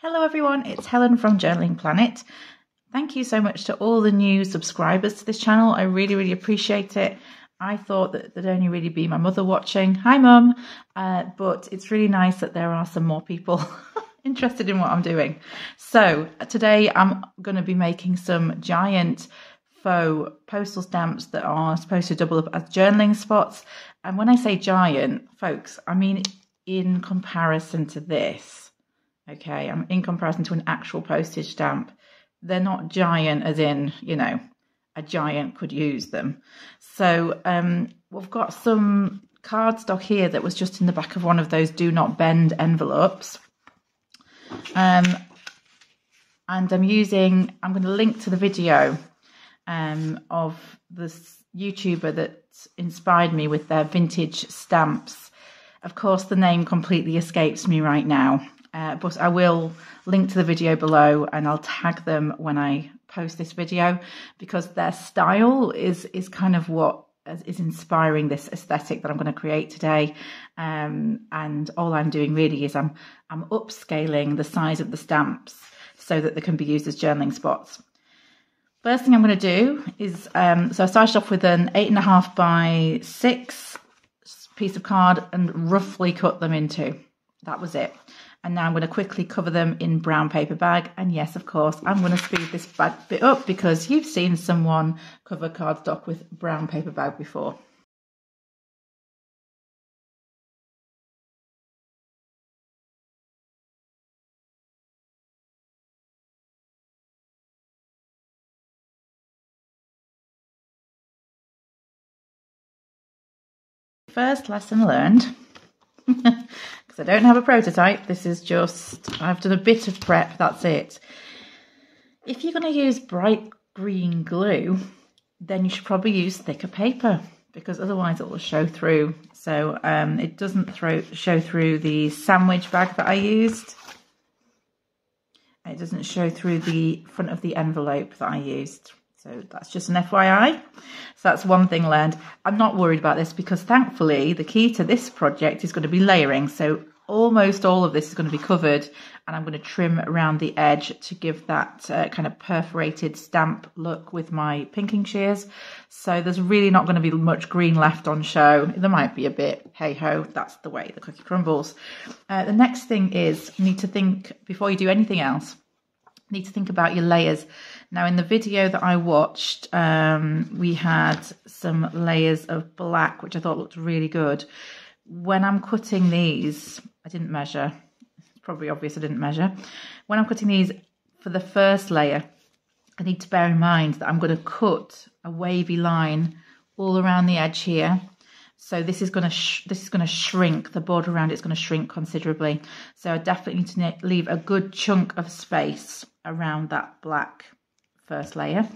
Hello everyone, it's Helen from Journaling Planet. Thank you so much to all the new subscribers to this channel. I really, really appreciate it. I thought that there'd only really be my mother watching. Hi mum! Uh, but it's really nice that there are some more people interested in what I'm doing. So today I'm going to be making some giant faux postal stamps that are supposed to double up as journaling spots. And when I say giant, folks, I mean in comparison to this. Okay, I'm in comparison to an actual postage stamp. They're not giant as in, you know, a giant could use them. So um, we've got some cardstock here that was just in the back of one of those do not bend envelopes. Um, and I'm using, I'm going to link to the video um, of this YouTuber that inspired me with their vintage stamps. Of course, the name completely escapes me right now, uh, but I will link to the video below and I'll tag them when I post this video because their style is is kind of what is inspiring this aesthetic that I'm going to create today. Um, and all I'm doing really is I'm I'm upscaling the size of the stamps so that they can be used as journaling spots. First thing I'm going to do is, um, so I started off with an eight and a half by six piece of card and roughly cut them into. That was it. And now I'm going to quickly cover them in brown paper bag. And yes, of course, I'm going to speed this bit up because you've seen someone cover cardstock with brown paper bag before. First lesson learned, I don't have a prototype, this is just, I've done a bit of prep, that's it. If you're going to use bright green glue, then you should probably use thicker paper because otherwise it will show through. So um, it doesn't throw, show through the sandwich bag that I used. It doesn't show through the front of the envelope that I used. So that's just an FYI. So that's one thing learned. I'm not worried about this because thankfully the key to this project is going to be layering. So almost all of this is going to be covered and I'm going to trim around the edge to give that uh, kind of perforated stamp look with my pinking shears. So there's really not going to be much green left on show. There might be a bit, hey ho, that's the way the cookie crumbles. Uh, the next thing is you need to think before you do anything else, need to think about your layers. Now, in the video that I watched, um, we had some layers of black, which I thought looked really good. When I'm cutting these, I didn't measure. It's probably obvious I didn't measure. When I'm cutting these for the first layer, I need to bear in mind that I'm going to cut a wavy line all around the edge here. So this is going to this is going to shrink. The border around it's going to shrink considerably. So I definitely need to leave a good chunk of space around that black first layer.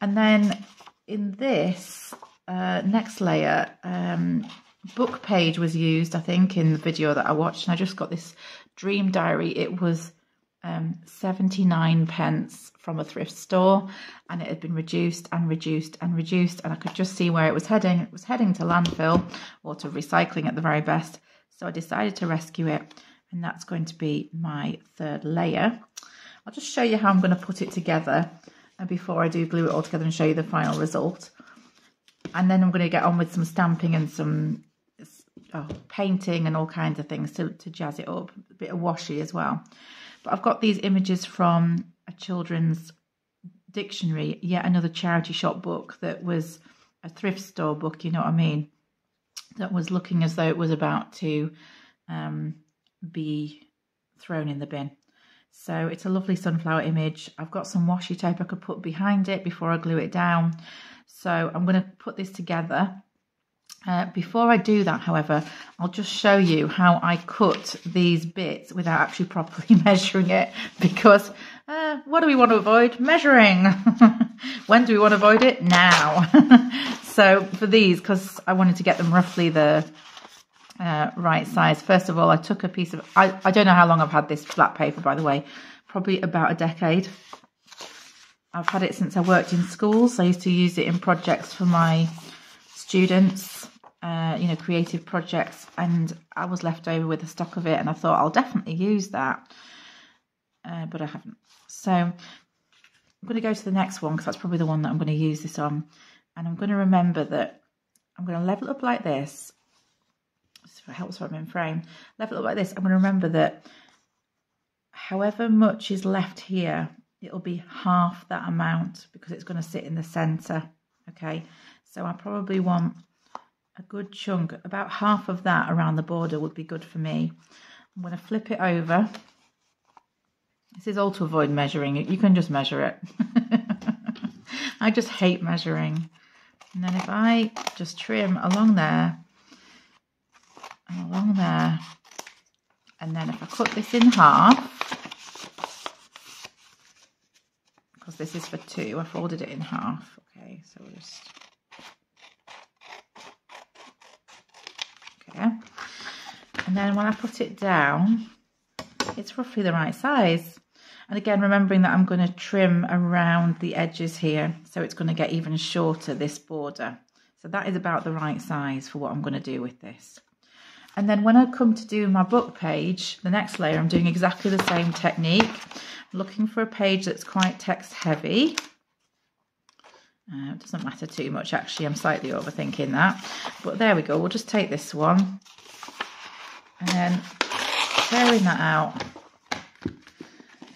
And then in this uh, next layer, um, book page was used, I think, in the video that I watched. And I just got this dream diary. It was um, 79 pence from a thrift store and it had been reduced and reduced and reduced and I could just see where it was heading. It was heading to landfill or to recycling at the very best. So I decided to rescue it and that's going to be my third layer. I'll just show you how I'm going to put it together and before I do glue it all together and show you the final result. And then I'm going to get on with some stamping and some oh, painting and all kinds of things to, to jazz it up. A bit of washi as well. But I've got these images from a children's dictionary, yet another charity shop book that was a thrift store book, you know what I mean? That was looking as though it was about to um, be thrown in the bin. So it's a lovely sunflower image. I've got some washi tape I could put behind it before I glue it down. So I'm going to put this together. Uh, before I do that, however, I'll just show you how I cut these bits without actually properly measuring it because uh, what do we want to avoid? Measuring. when do we want to avoid it? Now. so for these, because I wanted to get them roughly the uh, right size. First of all, I took a piece of, I, I don't know how long I've had this flat paper, by the way, probably about a decade. I've had it since I worked in schools. I used to use it in projects for my students, uh, you know, creative projects, and I was left over with a stock of it, and I thought I'll definitely use that. uh, but I haven't. So I'm going to go to the next one because that's probably the one that I'm going to use this on. And I'm going to remember that I'm going to level up like this. So it helps when I'm in frame. Level up like this. I'm going to remember that however much is left here, it'll be half that amount because it's going to sit in the centre. Okay, so I probably want a good chunk, about half of that around the border would be good for me. I'm going to flip it over. This is all to avoid measuring it. You can just measure it. I just hate measuring. And then if I just trim along there and along there, and then if I cut this in half, because this is for two, I folded it in half. Okay, so we'll just okay. And then when I put it down, it's roughly the right size. And again, remembering that I'm going to trim around the edges here, so it's going to get even shorter, this border. So that is about the right size for what I'm going to do with this. And then when I come to do my book page, the next layer, I'm doing exactly the same technique. I'm looking for a page that's quite text heavy. Uh, it doesn't matter too much, actually. I'm slightly overthinking that. But there we go. We'll just take this one and then tearing that out.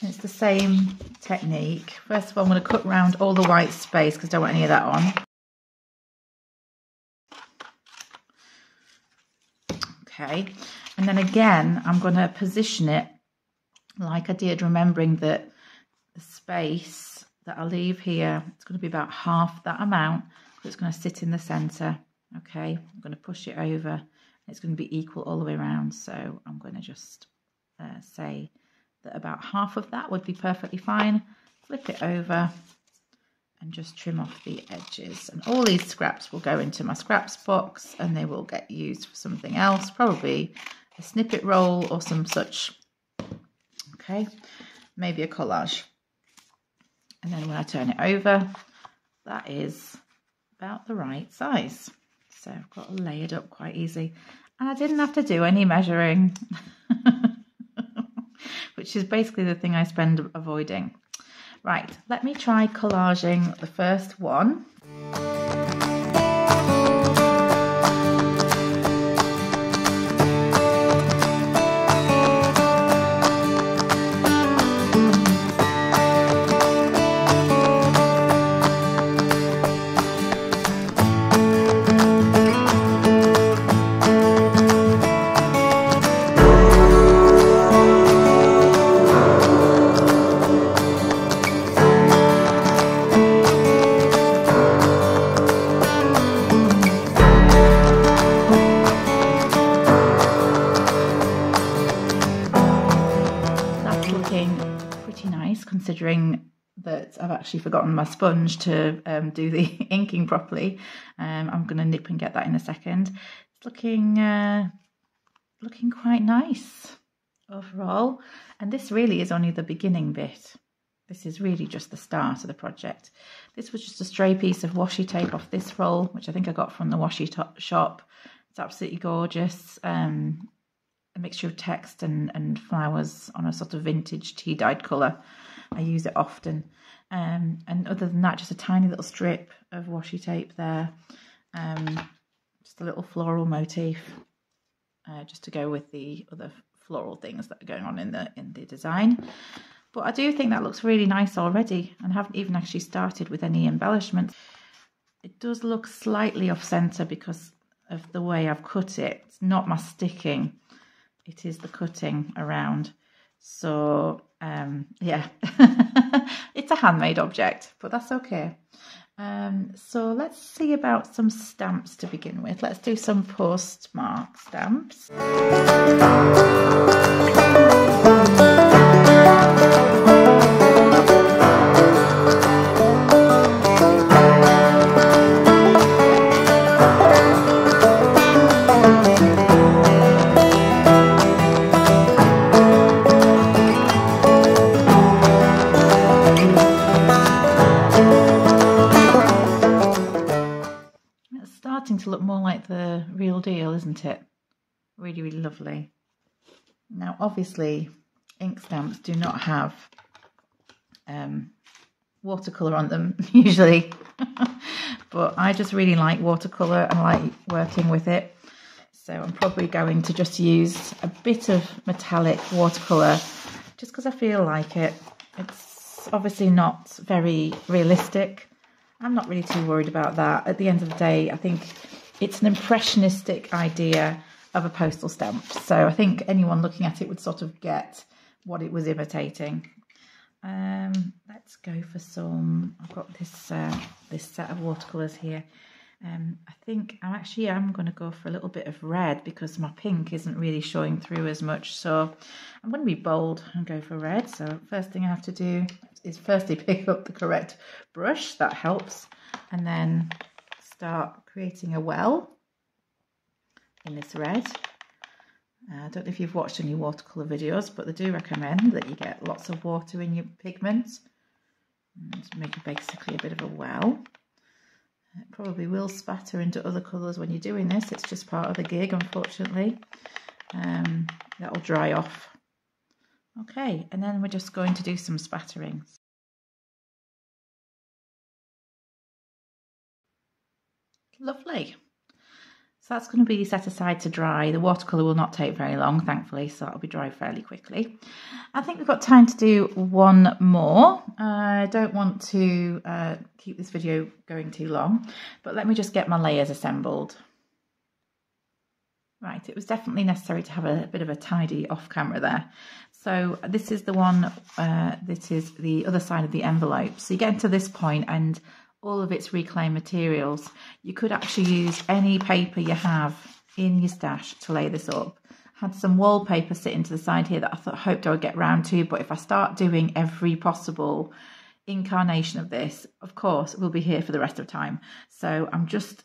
It's the same technique. First of all, I'm going to cut around all the white space because I don't want any of that on. Okay, and then again, I'm going to position it like I did, remembering that the space that I leave here, it's going to be about half that amount. It's going to sit in the centre. Okay, I'm going to push it over. It's going to be equal all the way around. So I'm going to just uh, say that about half of that would be perfectly fine. Flip it over and just trim off the edges. And all these scraps will go into my scraps box and they will get used for something else, probably a snippet roll or some such. Okay, maybe a collage. And then when I turn it over, that is about the right size. So I've got layered up quite easy. And I didn't have to do any measuring, which is basically the thing I spend avoiding. Right, let me try collaging the first one. Actually forgotten my sponge to um, do the inking properly. Um, I'm going to nip and get that in a second. It's looking uh, looking quite nice overall. And this really is only the beginning bit. This is really just the start of the project. This was just a stray piece of washi tape off this roll, which I think I got from the washi shop. It's absolutely gorgeous. Um, a mixture of text and, and flowers on a sort of vintage tea dyed colour. I use it often. Um, and other than that, just a tiny little strip of washi tape there. Um, just a little floral motif uh, just to go with the other floral things that are going on in the in the design. But I do think that looks really nice already and haven't even actually started with any embellishments. It does look slightly off centre because of the way I've cut it. It's not my sticking, it is the cutting around. So um, yeah, it's a handmade object, but that's okay. Um, so let's see about some stamps to begin with. Let's do some postmark stamps. To look more like the real deal, isn't it? Really, really lovely. Now, obviously, ink stamps do not have um, watercolour on them usually. but I just really like watercolour and like working with it. So I'm probably going to just use a bit of metallic watercolour just because I feel like it. It's obviously not very realistic. I'm not really too worried about that. At the end of the day, I think it's an impressionistic idea of a postal stamp. So I think anyone looking at it would sort of get what it was imitating. Um, let's go for some. I've got this uh, this set of watercolors here. Um, I think I'm actually I'm going to go for a little bit of red because my pink isn't really showing through as much. So I'm going to be bold and go for red. So first thing I have to do is firstly pick up the correct brush. That helps. And then start creating a well in this red. Uh, I don't know if you've watched any watercolour videos, but they do recommend that you get lots of water in your pigments. And make basically a bit of a well. It probably will spatter into other colours when you're doing this. It's just part of the gig, unfortunately. Um, that'll dry off. Okay, and then we're just going to do some spatterings. Lovely. That's going to be set aside to dry. The watercolour will not take very long, thankfully, so that'll be dry fairly quickly. I think we've got time to do one more. I don't want to uh, keep this video going too long, but let me just get my layers assembled. Right, it was definitely necessary to have a bit of a tidy off camera there. So this is the one, uh, this is the other side of the envelope. So you get to this point and all of its reclaimed materials. You could actually use any paper you have in your stash to lay this up. Had some wallpaper sitting to the side here that I thought hoped I would get round to, but if I start doing every possible incarnation of this, of course, we'll be here for the rest of time. So I'm just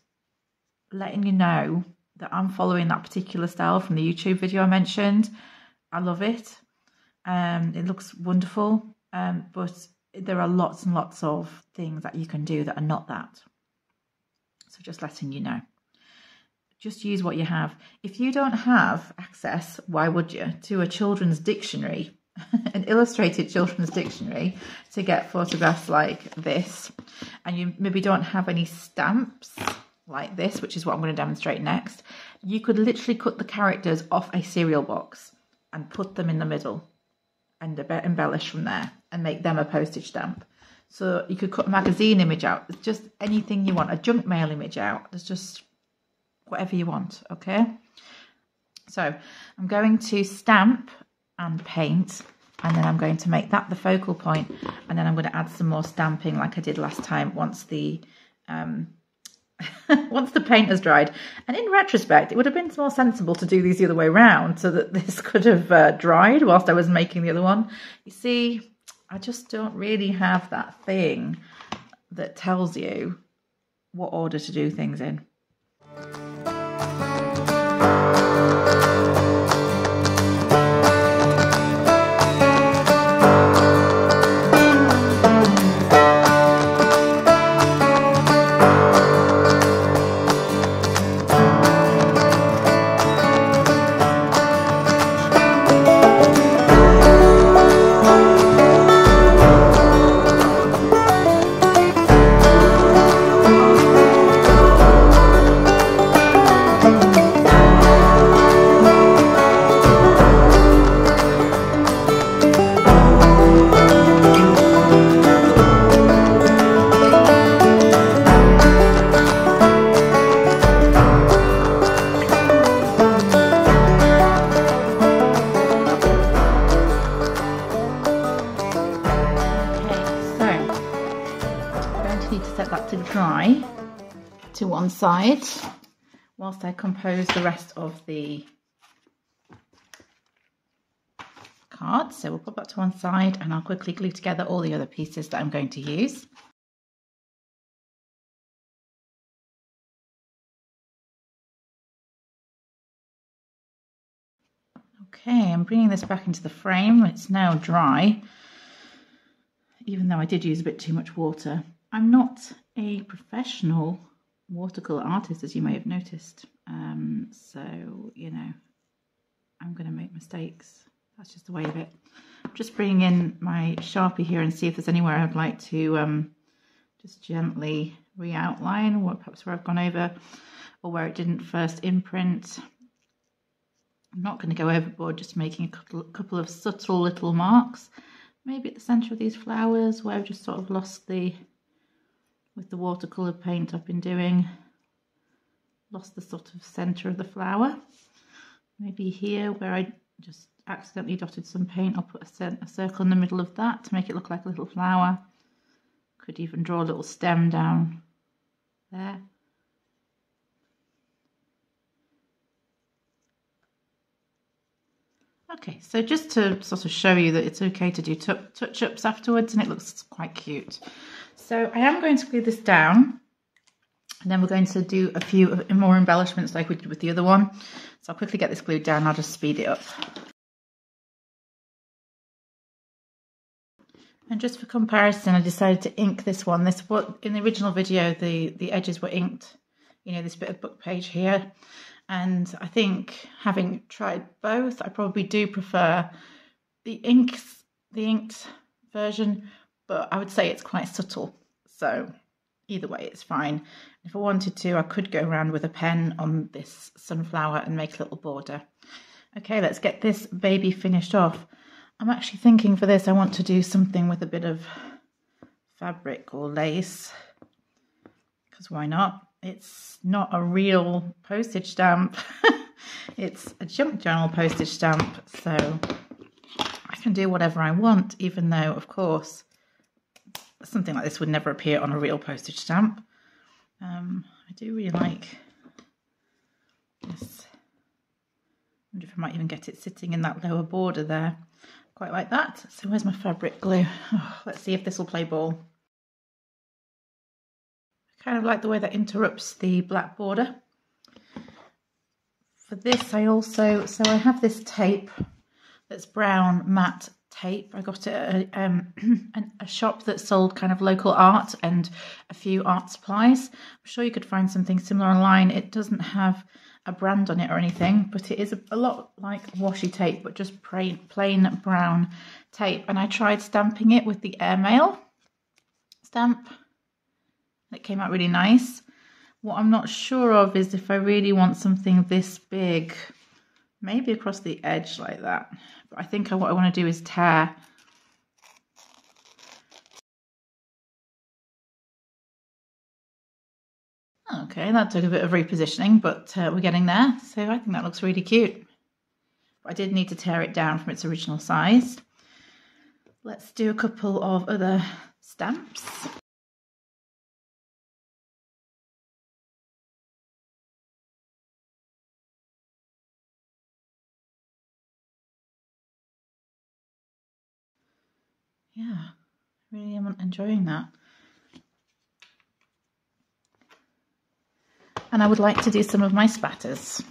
letting you know that I'm following that particular style from the YouTube video I mentioned. I love it. Um, it looks wonderful, um, but there are lots and lots of things that you can do that are not that. So just letting you know. Just use what you have. If you don't have access, why would you, to a children's dictionary, an illustrated children's dictionary to get photographs like this, and you maybe don't have any stamps like this, which is what I'm going to demonstrate next, you could literally cut the characters off a cereal box and put them in the middle and embellish from there and make them a postage stamp. So you could cut a magazine image out. It's just anything you want. A junk mail image out. There's just whatever you want, okay? So I'm going to stamp and paint and then I'm going to make that the focal point and then I'm going to add some more stamping like I did last time once the um, once the paint has dried. And in retrospect, it would have been more sensible to do these the other way around so that this could have uh, dried whilst I was making the other one. You see, I just don't really have that thing that tells you what order to do things in. Side whilst I compose the rest of the card. So we'll put that to one side and I'll quickly glue together all the other pieces that I'm going to use. Okay, I'm bringing this back into the frame. It's now dry, even though I did use a bit too much water. I'm not a professional watercolor artist, as you may have noticed. Um, so, you know, I'm going to make mistakes. that's just the way of it. I'm Just bringing in my Sharpie here and see if there's anywhere I'd like to um, just gently re-outline, what perhaps where I've gone over or where it didn't first imprint. I'm not going to go overboard, just making a couple, couple of subtle little marks. Maybe at the centre of these flowers where I've just sort of lost the, with the watercolour paint I've been doing, lost the sort of centre of the flower. Maybe here where I just accidentally dotted some paint, I'll put a, a circle in the middle of that to make it look like a little flower. Could even draw a little stem down there. Okay, so just to sort of show you that it's okay to do touch-ups afterwards and it looks quite cute. So I am going to glue this down and then we're going to do a few more embellishments like we did with the other one. So I'll quickly get this glued down I'll just speed it up. And just for comparison, I decided to ink this one. This what in the original video, the, the edges were inked, you know, this bit of book page here. And I think having tried both, I probably do prefer the inks, the inked version, but I would say it's quite subtle. So either way, it's fine. If I wanted to, I could go around with a pen on this sunflower and make a little border. Okay, let's get this baby finished off. I'm actually thinking for this, I want to do something with a bit of fabric or lace, because why not? It's not a real postage stamp. it's a junk journal postage stamp, so I can do whatever I want, even though, of course, something like this would never appear on a real postage stamp. Um, I do really like this. I wonder if I might even get it sitting in that lower border there. Quite like that. So where's my fabric glue? Oh, let's see if this will play ball. I kind of like the way that interrupts the black border. For this I also, so I have this tape that's brown matte tape. I got it at a, um, a shop that sold kind of local art and a few art supplies. I'm sure you could find something similar online. It doesn't have a brand on it or anything, but it is a, a lot like washi tape, but just plain, plain brown tape. And I tried stamping it with the airmail stamp. It came out really nice. What I'm not sure of is if I really want something this big, maybe across the edge like that. I think what I want to do is tear Okay, that took a bit of repositioning, but uh, we're getting there. So I think that looks really cute. But I did need to tear it down from its original size. Let's do a couple of other stamps. Yeah, really am enjoying that. and I would like to do some of my spatters.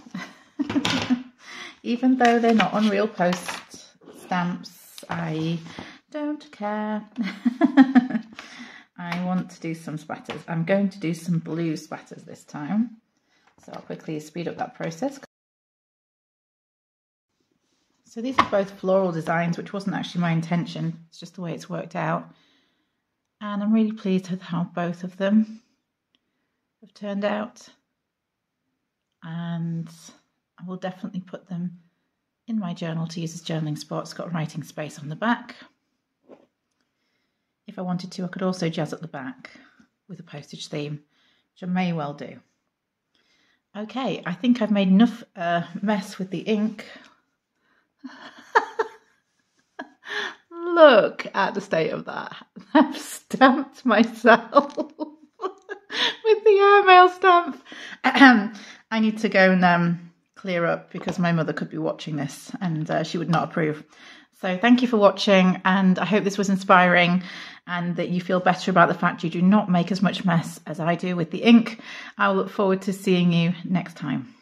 Even though they're not on real post stamps, I don't care. I want to do some spatters. I'm going to do some blue spatters this time. So I'll quickly speed up that process. So these are both floral designs, which wasn't actually my intention. It's just the way it's worked out. And I'm really pleased with how both of them have turned out and I will definitely put them in my journal to use as journaling spots. Got writing space on the back. If I wanted to, I could also jazz up the back with a postage theme, which I may well do. Okay, I think I've made enough uh, mess with the ink. Look at the state of that. I've stamped myself with the airmail stamp. I need to go and um, clear up because my mother could be watching this and uh, she would not approve. So thank you for watching and I hope this was inspiring and that you feel better about the fact you do not make as much mess as I do with the ink. I'll look forward to seeing you next time.